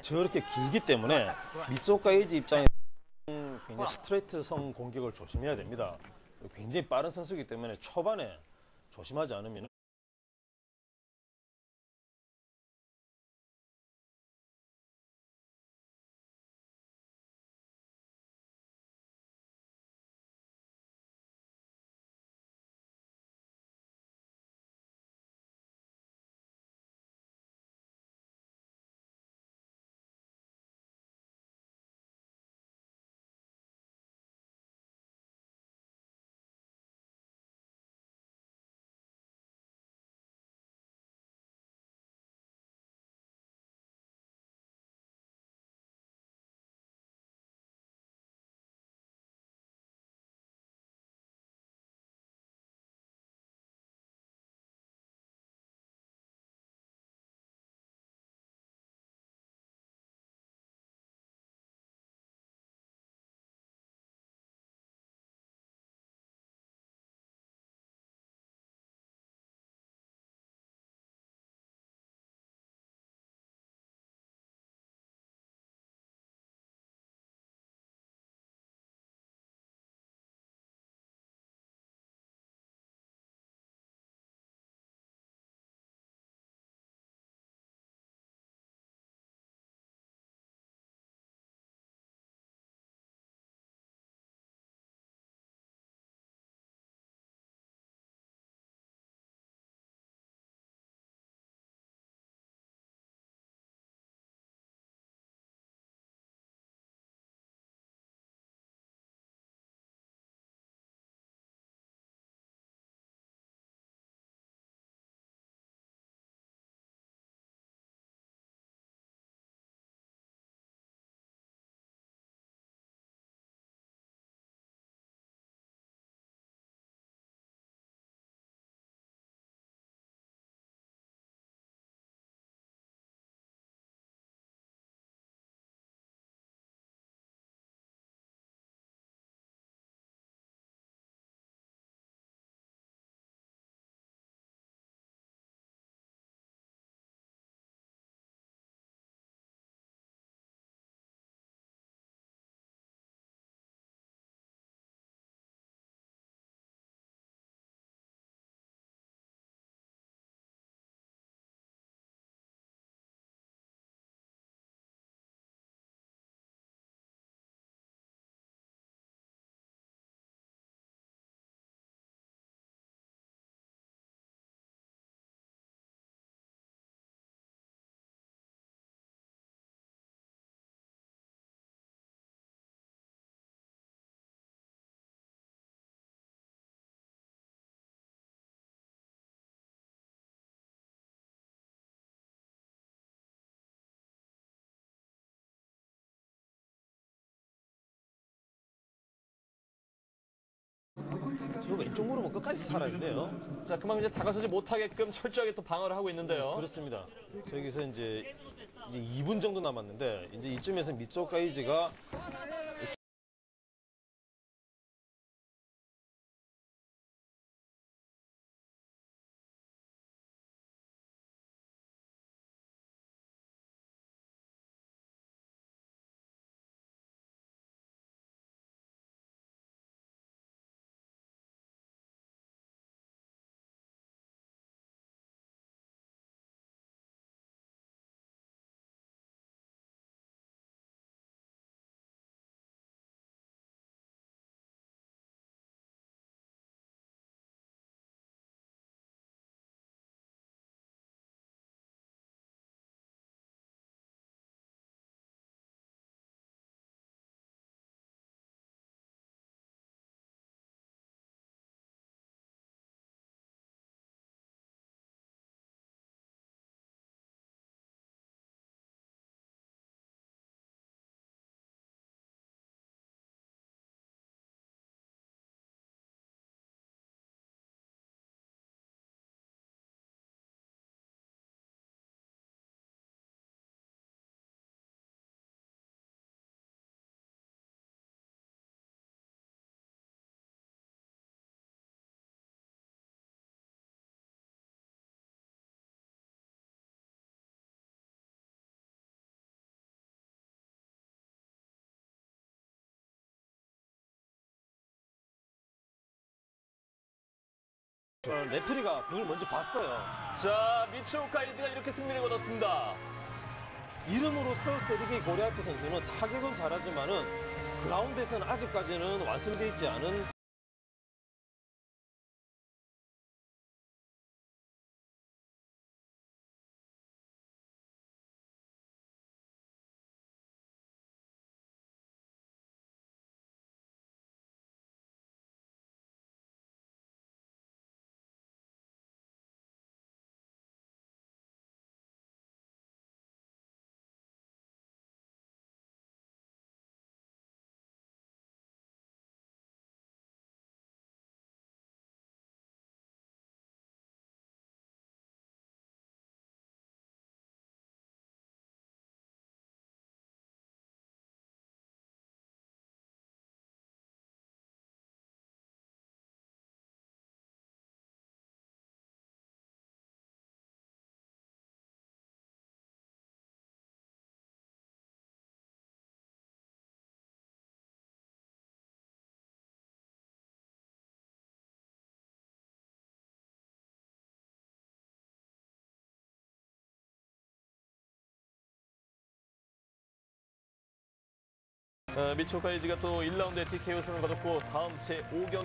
저렇게 길기 때문에 미소카 에이지 입장에 굉장히 스트레이트 성 공격을 조심해야 됩니다. 굉장히 빠른 선수이기 때문에 초반에 조심하지 않으면 저 왼쪽 무릎은 끝까지 살아있네요. 자, 그만큼 이제 다가서지 못하게끔 철저하게 또 방어를 하고 있는데요. 그렇습니다. 저기서 이제, 이제 2분 정도 남았는데 이제 이쯤에서 미소카 에이지가 어, 레프리가 그걸 먼저 봤어요. 자, 미츠오카 이지가 이렇게 승리를 거뒀습니다. 이름으로써 세르게이 고리아프 선수는 타격은 잘하지만은 그라운드에서는 아직까지는 완성되어 있지 않은 미츠오카 이지가 또 1라운드에 TKO 승을 거뒀고 다음 제 5경기